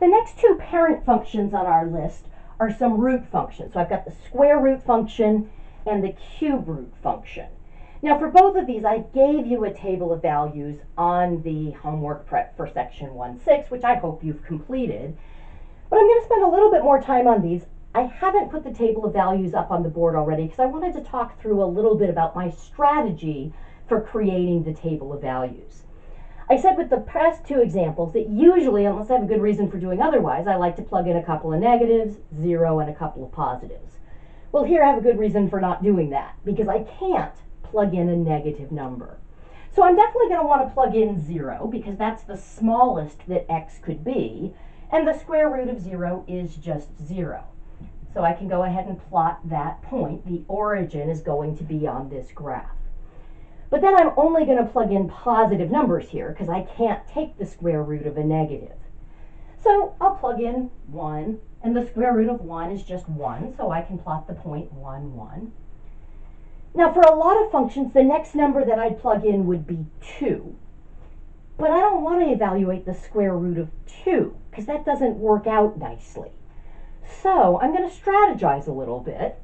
The next two parent functions on our list are some root functions. So I've got the square root function and the cube root function. Now for both of these, I gave you a table of values on the homework prep for section 1.6, which I hope you've completed. But I'm going to spend a little bit more time on these. I haven't put the table of values up on the board already because I wanted to talk through a little bit about my strategy for creating the table of values. I said with the past two examples that usually, unless I have a good reason for doing otherwise, I like to plug in a couple of negatives, zero, and a couple of positives. Well, here I have a good reason for not doing that because I can't plug in a negative number. So I'm definitely going to want to plug in zero because that's the smallest that x could be, and the square root of zero is just zero. So I can go ahead and plot that point. The origin is going to be on this graph. But then I'm only going to plug in positive numbers here because I can't take the square root of a negative. So I'll plug in 1, and the square root of 1 is just 1, so I can plot the point 1, 1. Now for a lot of functions, the next number that I'd plug in would be 2. But I don't want to evaluate the square root of 2 because that doesn't work out nicely. So I'm going to strategize a little bit.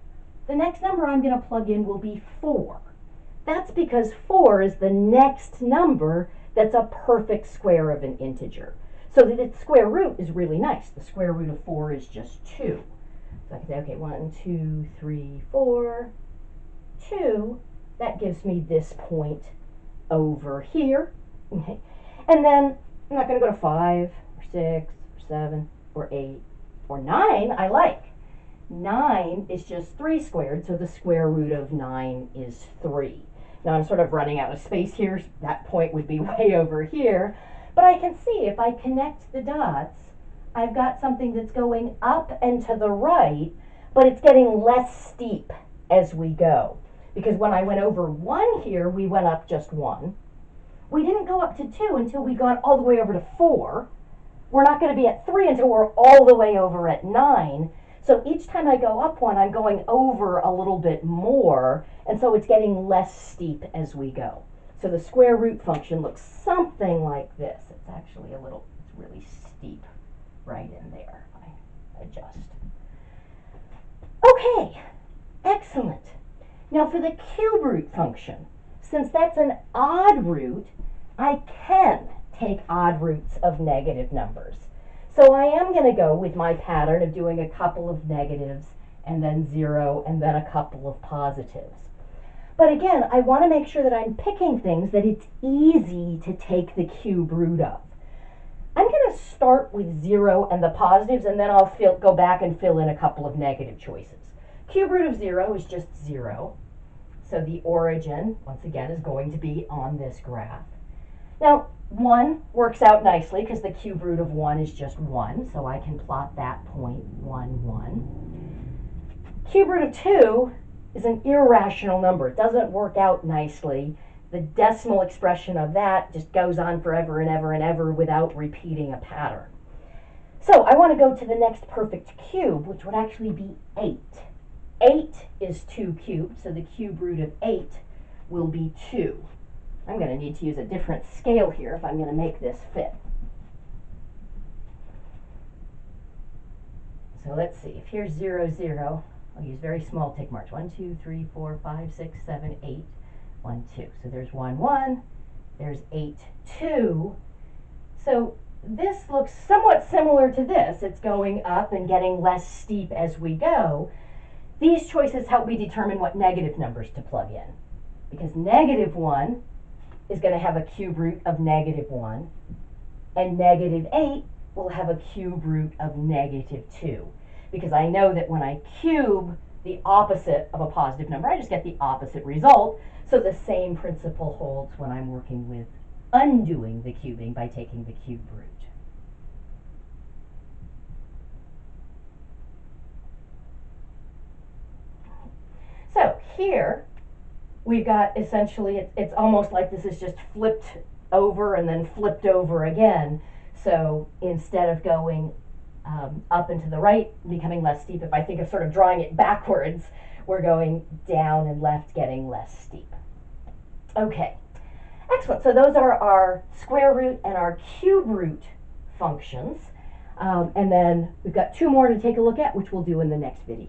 The next number I'm going to plug in will be 4. That's because 4 is the next number that's a perfect square of an integer. So that its square root is really nice. The square root of 4 is just 2. So I can say, okay, 1, 2, 3, 4, 2. That gives me this point over here. Okay. And then I'm not going to go to 5 or 6 or 7 or 8 or 9. I like. 9 is just 3 squared, so the square root of 9 is 3. Now I'm sort of running out of space here. That point would be way over here. But I can see if I connect the dots, I've got something that's going up and to the right, but it's getting less steep as we go. Because when I went over 1 here, we went up just 1. We didn't go up to 2 until we got all the way over to 4. We're not going to be at 3 until we're all the way over at 9. So each time I go up one, I'm going over a little bit more, and so it's getting less steep as we go. So the square root function looks something like this. It's actually a little, it's really steep right in there. I adjust. Okay, excellent. Now for the cube root function, since that's an odd root, I can take odd roots of negative numbers. So I am going to go with my pattern of doing a couple of negatives and then zero and then a couple of positives. But again, I want to make sure that I'm picking things that it's easy to take the cube root of. I'm going to start with zero and the positives and then I'll fill, go back and fill in a couple of negative choices. Cube root of zero is just zero. So the origin, once again, is going to be on this graph. Now, 1 works out nicely because the cube root of 1 is just 1, so I can plot that point 1, 1. Cube root of 2 is an irrational number. It doesn't work out nicely. The decimal expression of that just goes on forever and ever and ever without repeating a pattern. So I want to go to the next perfect cube, which would actually be 8. 8 is 2 cubed, so the cube root of 8 will be 2. I'm going to need to use a different scale here if I'm going to make this fit. So let's see, if here's 0, 0, I'll use very small tick marks. 1, 2, 3, 4, 5, 6, 7, 8, 1, 2. So there's 1, 1, there's 8, 2. So this looks somewhat similar to this. It's going up and getting less steep as we go. These choices help me determine what negative numbers to plug in. Because negative 1 is going to have a cube root of negative 1, and negative 8 will have a cube root of negative 2. Because I know that when I cube the opposite of a positive number, I just get the opposite result. So the same principle holds when I'm working with undoing the cubing by taking the cube root. So here, we've got essentially, it's, it's almost like this is just flipped over and then flipped over again. So instead of going um, up and to the right, becoming less steep, if I think of sort of drawing it backwards, we're going down and left, getting less steep. Okay, excellent. So those are our square root and our cube root functions. Um, and then we've got two more to take a look at, which we'll do in the next video.